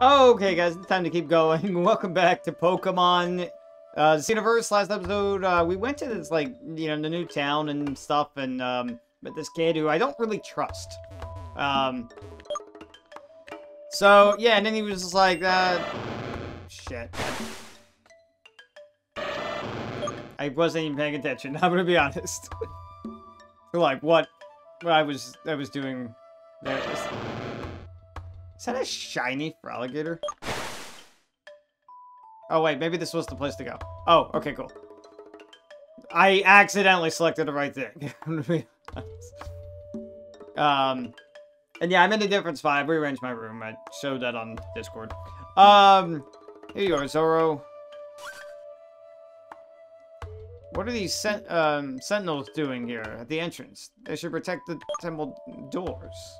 Okay, guys, it's time to keep going. Welcome back to Pokemon uh, Xenoverse. Last episode, uh, we went to this, like, you know, the new town and stuff, and, um, met this kid who I don't really trust. Um, so, yeah, and then he was just like, uh, shit. I wasn't even paying attention, I'm gonna be honest. like, what, what I was, I was doing there. Is that a shiny Feraligatr? Oh, wait, maybe this was the place to go. Oh, okay, cool. I accidentally selected the right thing. um, and yeah, I'm in a different spot. I rearranged my room. I showed that on Discord. Um, here you are, Zoro. What are these sent um, sentinels doing here at the entrance? They should protect the temple doors.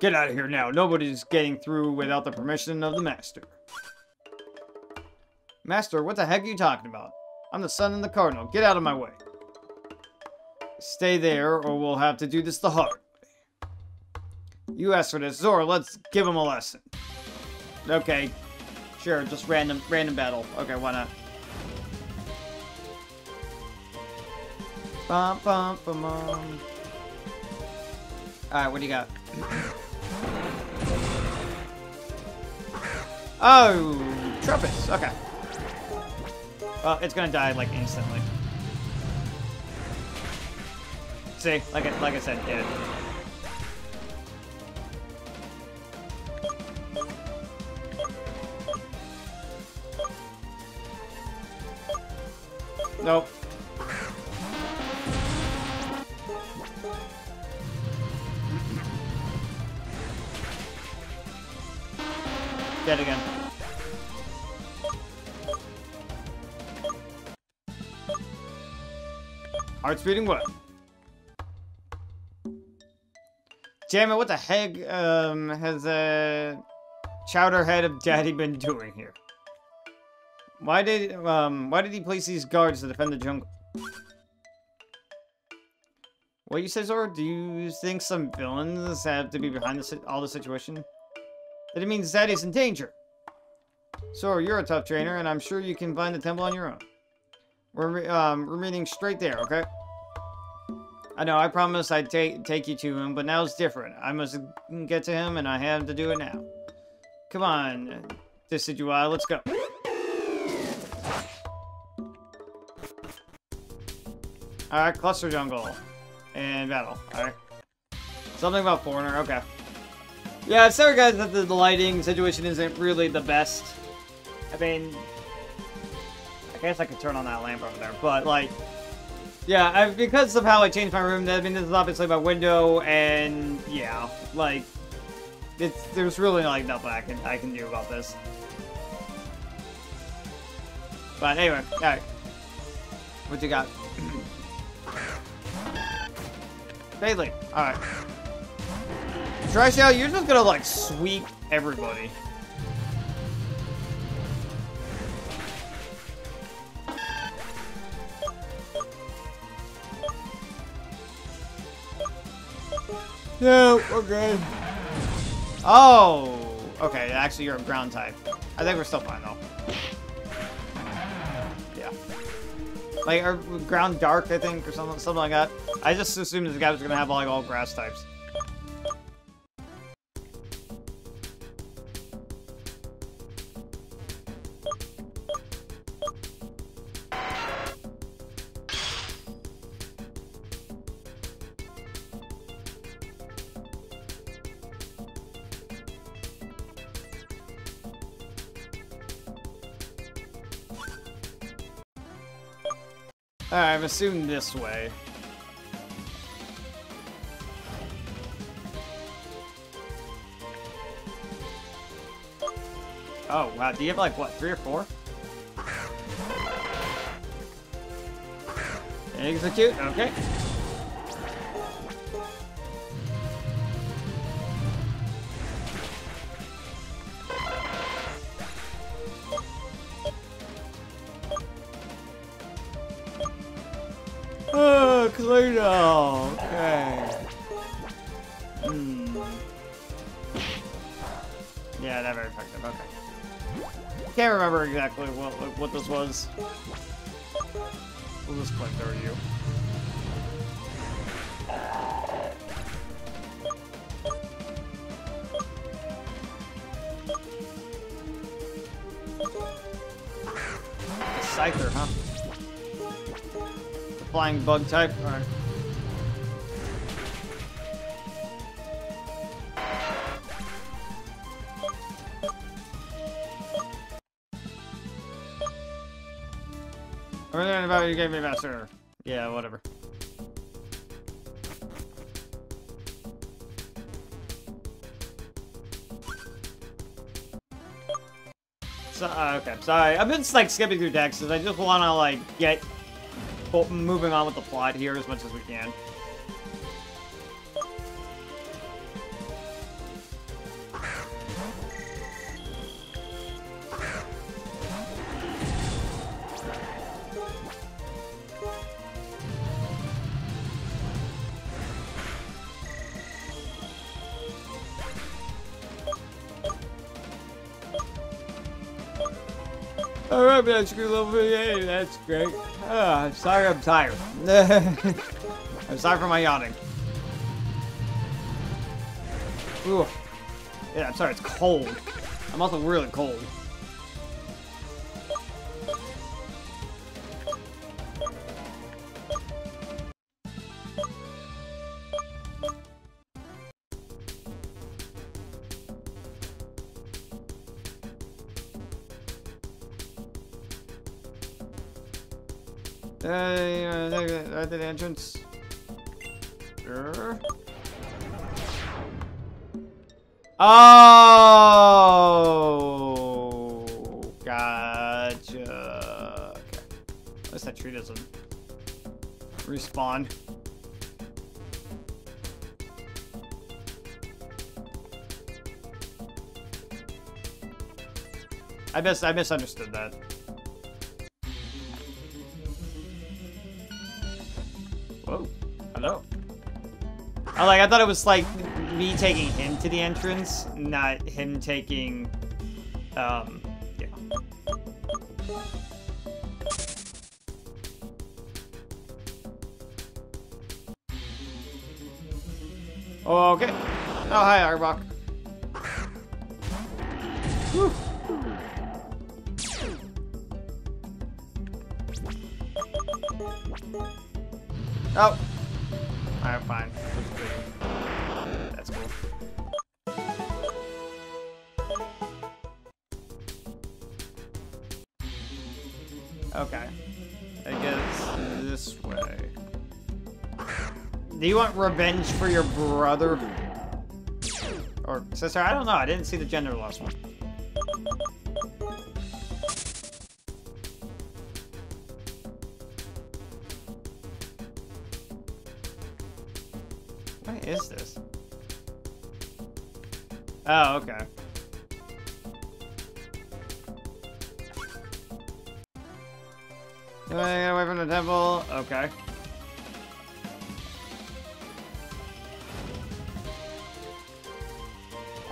Get out of here now. Nobody's getting through without the permission of the Master. Master, what the heck are you talking about? I'm the son and the Cardinal. Get out of my way. Stay there, or we'll have to do this the hard way. You asked for this. Zora, let's give him a lesson. Okay. Sure, just random random battle. Okay, why not? Bum, bum, bum. Alright, what do you got? Oh, Tropius. Okay. Well, it's gonna die like instantly. See, like I, like I said, yeah. Nope. Dead again. Heart's beating what? Damn it, what the heck um, has a chowderhead of daddy been doing here? Why did um why did he place these guards to defend the jungle? What you say, Zora? Do you think some villains have to be behind the, all the situation? That it means Daddy's in danger. So you're a tough trainer, and I'm sure you can find the temple on your own. We're um remaining straight there, okay? I know, I promised I'd take take you to him, but now it's different. I must get to him, and I have to do it now. Come on, Decidueye, let's go. Alright, Cluster Jungle. And Battle. Alright. Something about Foreigner, okay. Yeah, sorry guys that the lighting situation isn't really the best. I mean, I guess I could turn on that lamp over there, but like, yeah, I, because of how I changed my room, I mean, this is obviously my window, and yeah, like, it's, there's really like nothing I can, I can do about this. But anyway, alright. What you got? Bailey, alright. Dry Shell, you're just gonna like sweep everybody. No, we're good. Oh, okay. Actually, you're a ground type. I think we're still fine though. Yeah. Like, ground dark, I think, or something, something like that. I just assumed this guy was gonna have like all grass types. I'm assuming this way. Oh, wow. Do you have, like, what, three or four? Execute. Okay. Cluedo. Okay. Hmm. Yeah, not very effective. Okay. Can't remember exactly what what this was. We'll just click through you. Flying bug type? Alright. Everything about you gave me master. Yeah, whatever. So, uh, okay, sorry. I've been like skipping through texts. I just want to like get moving on with the plot here as much as we can. Alright, screw level 58. That's great. I'm sorry I'm tired. I'm sorry for my yawning. Ooh. Yeah, I'm sorry, it's cold. I'm also really cold. Sure. Oh, gotcha. Okay. At least that tree doesn't respawn. I mis I misunderstood that. I like I thought it was like me taking him to the entrance, not him taking um yeah. Oh, okay. Oh hi Arbok. Okay. I guess this way. Do you want revenge for your brother? Or sister? I don't know. I didn't see the gender last one.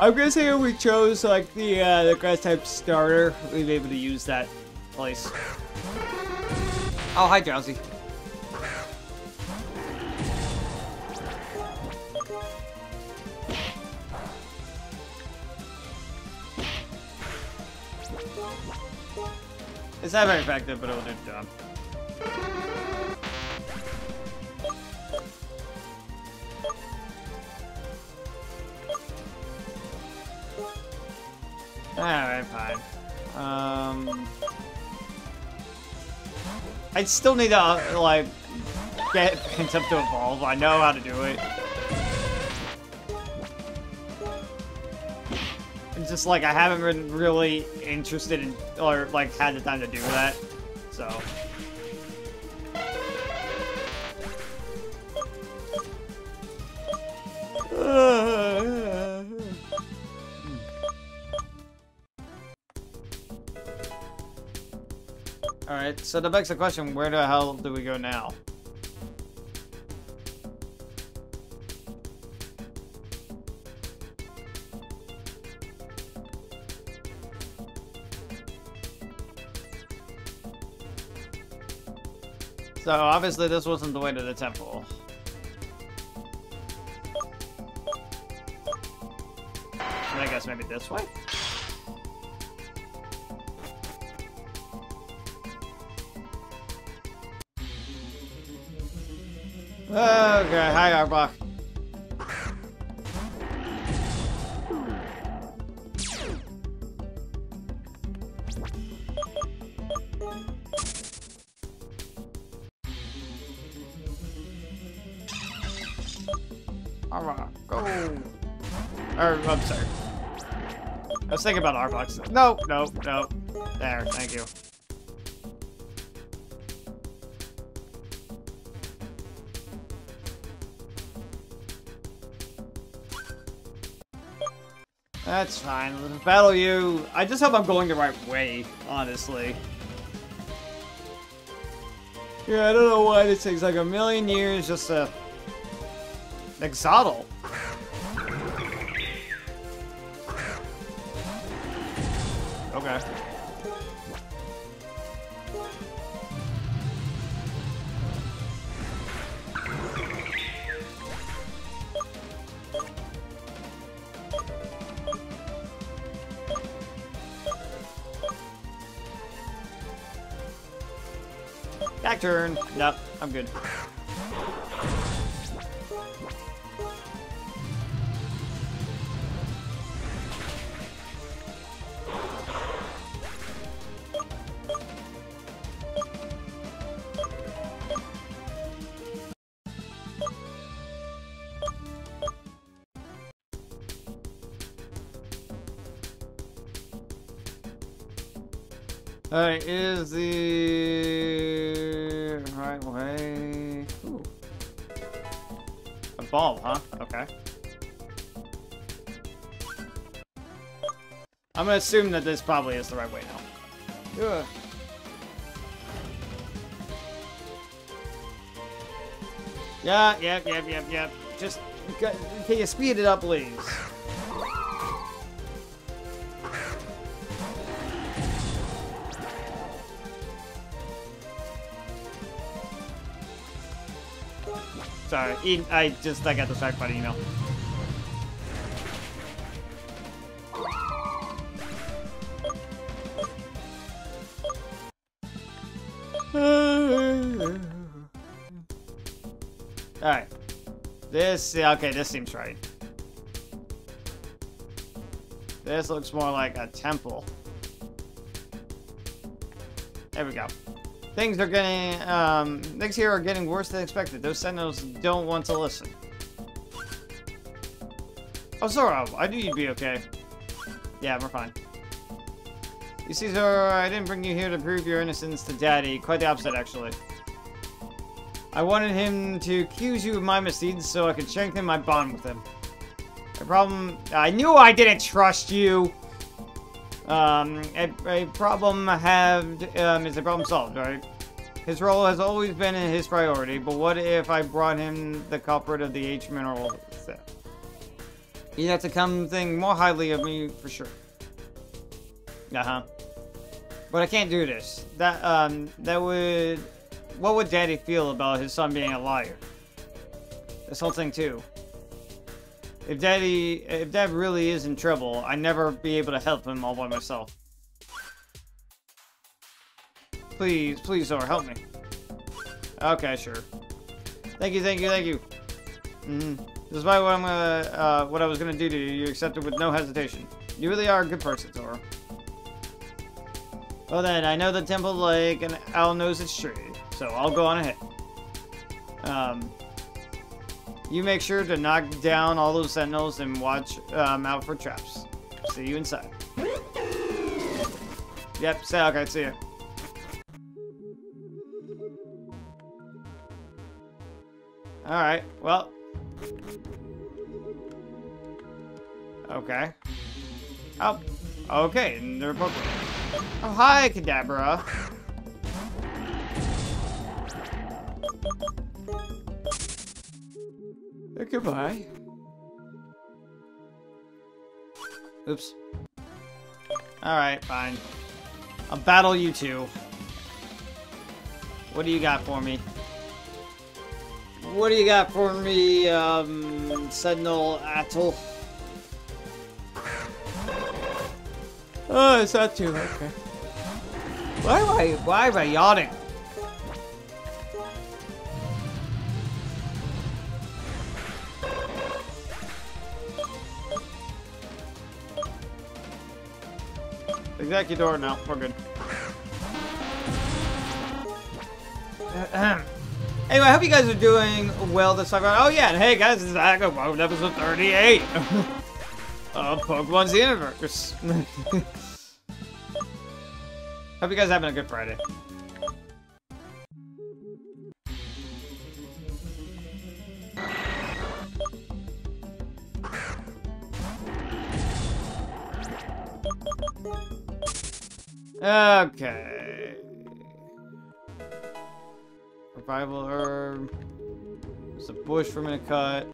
I'm gonna say we chose like the uh, the grass type starter, we'd be able to use that place. Oh, hi, Drowzee. It's not very effective, but it'll do the job. Alright, fine. Um... I still need to, uh, like, get Phantump to evolve. I know how to do it. just like I haven't been really interested in or like had the time to do that. So that begs the question, where the hell do we go now? So obviously this wasn't the way to the temple. I guess maybe this way? Hi Arbok. Arbok, go! Or, I'm sorry. I was thinking about Arbok. No, no, no. There, thank you. That's fine. Battle you. I just hope I'm going the right way, honestly. Yeah, I don't know why this takes like a million years just to... Exotl. Okay. Turn. Nope, I'm good. Alright, is the right way? Ooh. A ball, huh? Okay. I'm gonna assume that this probably is the right way now. Ugh. Yeah, yep, yep, yep, yep. Just, can you speed it up, please? Sorry, I just I got distracted by email. Alright. This, okay, this seems right. This looks more like a temple. There we go. Things are getting, um, things here are getting worse than expected. Those sentinels don't want to listen. Oh, Zoro, I knew you'd be okay. Yeah, we're fine. You see, Zoro, I didn't bring you here to prove your innocence to Daddy. Quite the opposite, actually. I wanted him to accuse you of my misdeeds so I could strengthen my bond with him. The problem... I knew I didn't trust you! Um, a, a problem have, um, is a problem solved, right? His role has always been his priority, but what if I brought him the culprit of the H mineral theft? He'd have to come think more highly of me for sure. Uh-huh. But I can't do this. That, um, that would... What would Daddy feel about his son being a liar? This whole thing, too. If Daddy, if Dad really is in trouble, I'd never be able to help him all by myself. Please, please, Zora, help me. Okay, sure. Thank you, thank you, thank you. Mm -hmm. Despite what I'm gonna, uh, what I was gonna do to you, you accepted with no hesitation. You really are a good person, Zora. Well then, I know the Temple Lake, and Owl knows it's true, so I'll go on ahead. Um, you make sure to knock down all those sentinels and watch um, out for traps. See you inside. Yep, say okay, see you. Alright, well. Okay. Oh, okay, they're both. Oh, hi, Kadabra. Goodbye. Oops. Alright, fine. I'll battle you two. What do you got for me? What do you got for me, um, Sentinel Atoll? Oh, it's not too okay. Why am I why am I yawning? Executor, no, we're good. anyway, I hope you guys are doing well this time. Oh yeah, and hey guys, this is welcome to episode 38 of Pokemon Xenoverse. hope you guys are having a good Friday. Okay. Revival herb. There's a bush for me to cut.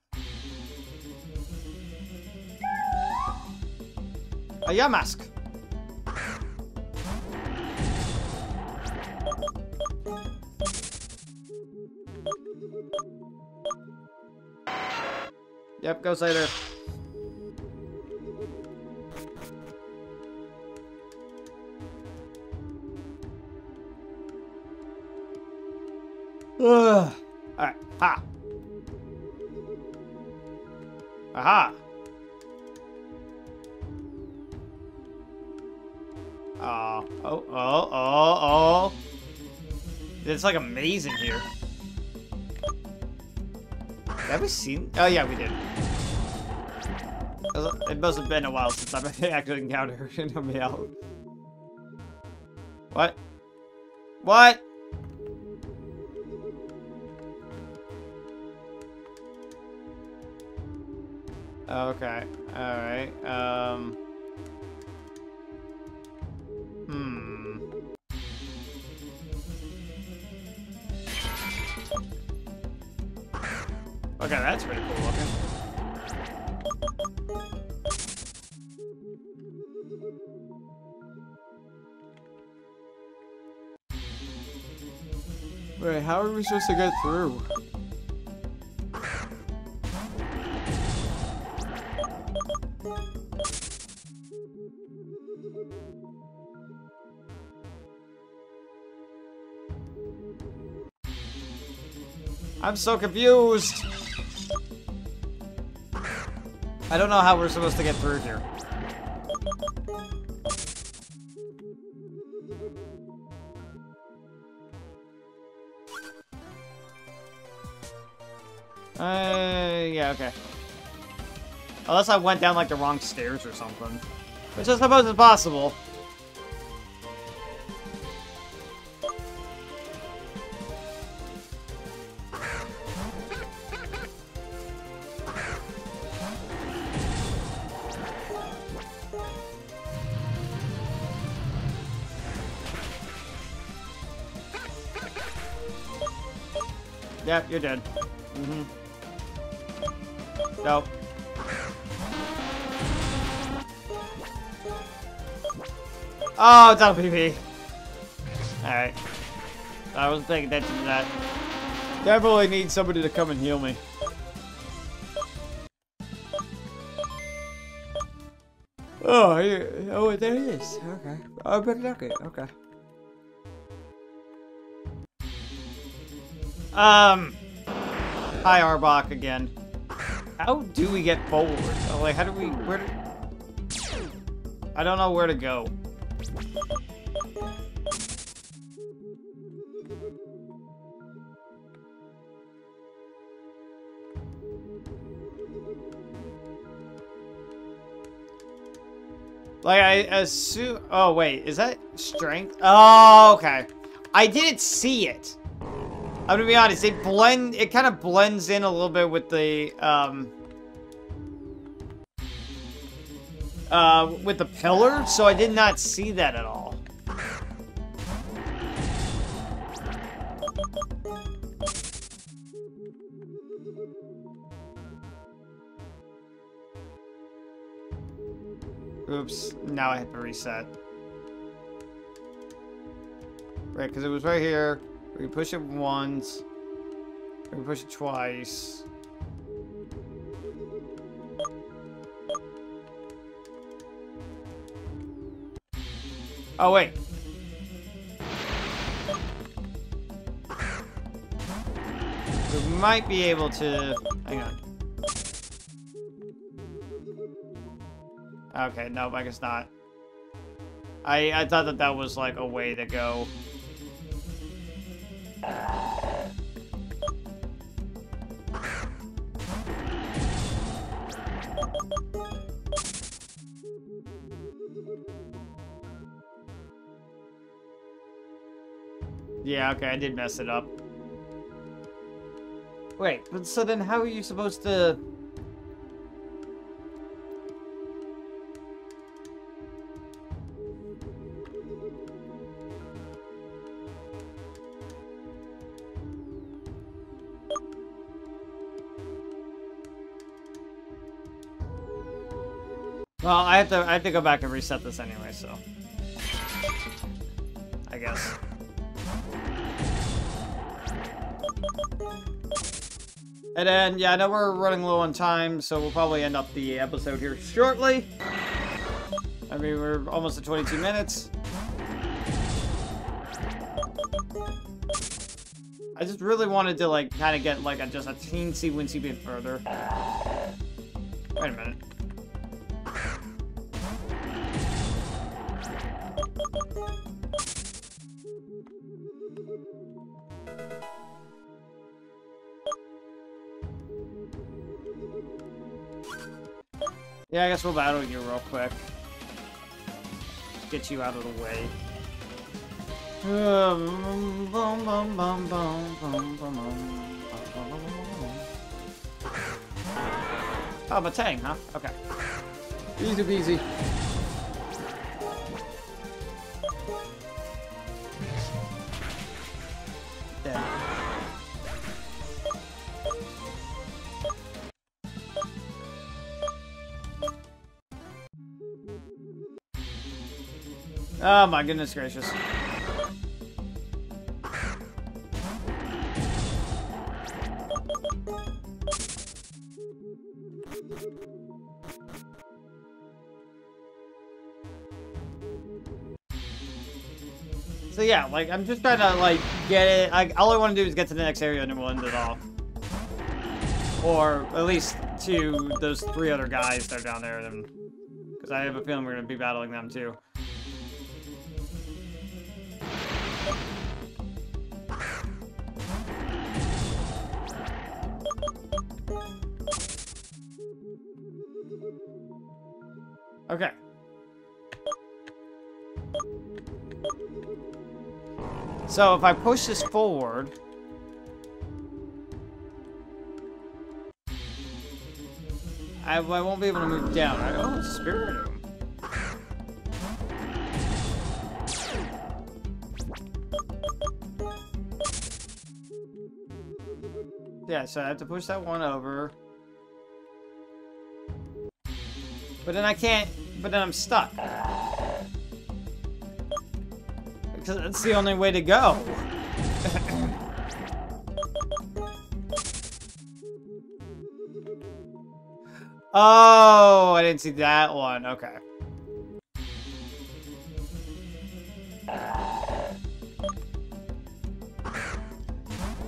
A Yamask. Yep, go later. Ugh. Alright, ha. Aha. Uh, oh, oh, oh, oh. It's like amazing here. Have we seen? Oh yeah, we did. It must have been a while since I've actually encountered a meow. What? What? Okay. Alright. Um. Hmm. Okay, that's pretty cool looking. Wait, how are we supposed to get through? I'm so confused. I don't know how we're supposed to get through here. Uh, yeah, okay. Unless I went down, like, the wrong stairs or something. Which I suppose is possible. Yep, you're dead. Mm-hmm. Nope. Oh, it's PP. Alright. I wasn't paying attention to that. Definitely need somebody to come and heal me. Oh, yeah. oh, there it is. Okay. Oh, but okay, okay. Um, hi Arbok again. How do we get forward? Oh, like, how do we, where do, I don't know where to go. Like, I assume... Oh, wait. Is that strength? Oh, okay. I didn't see it. I'm gonna be honest, it blend it kind of blends in a little bit with the um uh with the pillar, so I did not see that at all. Oops, now I have to reset. Right, because it was right here. We push it once. We push it twice. Oh, wait. We might be able to... Hang on. Okay, no, I guess not. I, I thought that that was, like, a way to go. Okay, I did mess it up. Wait, but so then how are you supposed to... Well, I have to I have to go back and reset this anyway, so I guess. And then, yeah, I know we're running low on time, so we'll probably end up the episode here shortly. I mean, we're almost at 22 minutes. I just really wanted to, like, kind of get, like, a, just a teensy-wincy bit further. Wait a minute. Yeah, I guess we'll battle you real quick. Get you out of the way. Oh, Matang, huh? Okay. Easy peasy. Oh my goodness gracious. So yeah, like, I'm just trying to, like, get it. Like, all I want to do is get to the next area and then we'll end it off. Or, at least, to those three other guys that are down there. Because I have a feeling we're going to be battling them, too. So if I push this forward... I, I won't be able to move down. I, it's Spirit Room. Yeah, so I have to push that one over. But then I can't... But then I'm stuck. That's the only way to go. oh, I didn't see that one. Okay.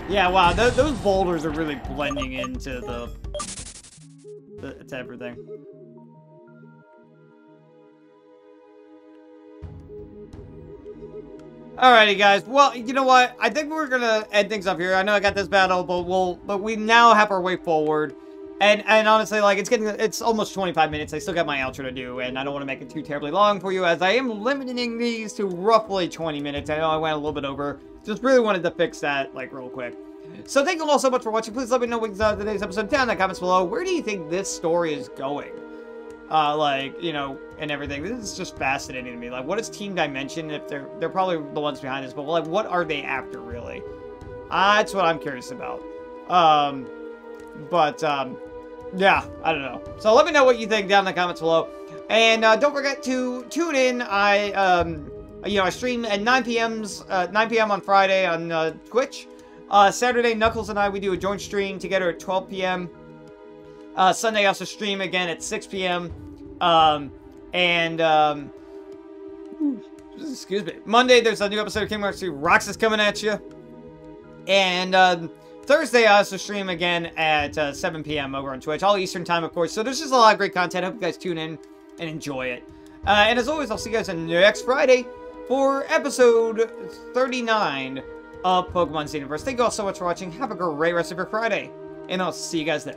Yeah, wow, th those boulders are really blending into the, the to everything. Alrighty, guys. Well, you know what? I think we're gonna end things up here. I know I got this battle, but we'll, but we now have our way forward. And and honestly, like it's getting, it's almost 25 minutes. I still got my outro to do, and I don't want to make it too terribly long for you, as I am limiting these to roughly 20 minutes. I know I went a little bit over. Just really wanted to fix that, like, real quick. So thank you all so much for watching. Please let me know what of today's episode down in the comments below. Where do you think this story is going? uh, like, you know, and everything. This is just fascinating to me. Like, what is Team Dimension if they're, they're probably the ones behind this, but like, what are they after, really? Uh, that's what I'm curious about. Um, but, um, yeah, I don't know. So let me know what you think down in the comments below. And, uh, don't forget to tune in. I, um, you know, I stream at 9 p.m.'s, uh, 9 p.m. on Friday on, uh, Twitch. Uh, Saturday, Knuckles and I, we do a joint stream together at 12 p.m. Uh, Sunday, I also stream again at 6 p.m. Um, and, um, excuse me. Monday, there's a new episode of Kingdom Hearts 3 Roxas coming at you. And, um, Thursday, I also stream again at uh, 7 p.m. over on Twitch, all Eastern time, of course. So there's just a lot of great content. I hope you guys tune in and enjoy it. Uh, and as always, I'll see you guys on next Friday for episode 39 of Pokemon Xenoverse. Thank you all so much for watching. Have a great rest of your Friday, and I'll see you guys then.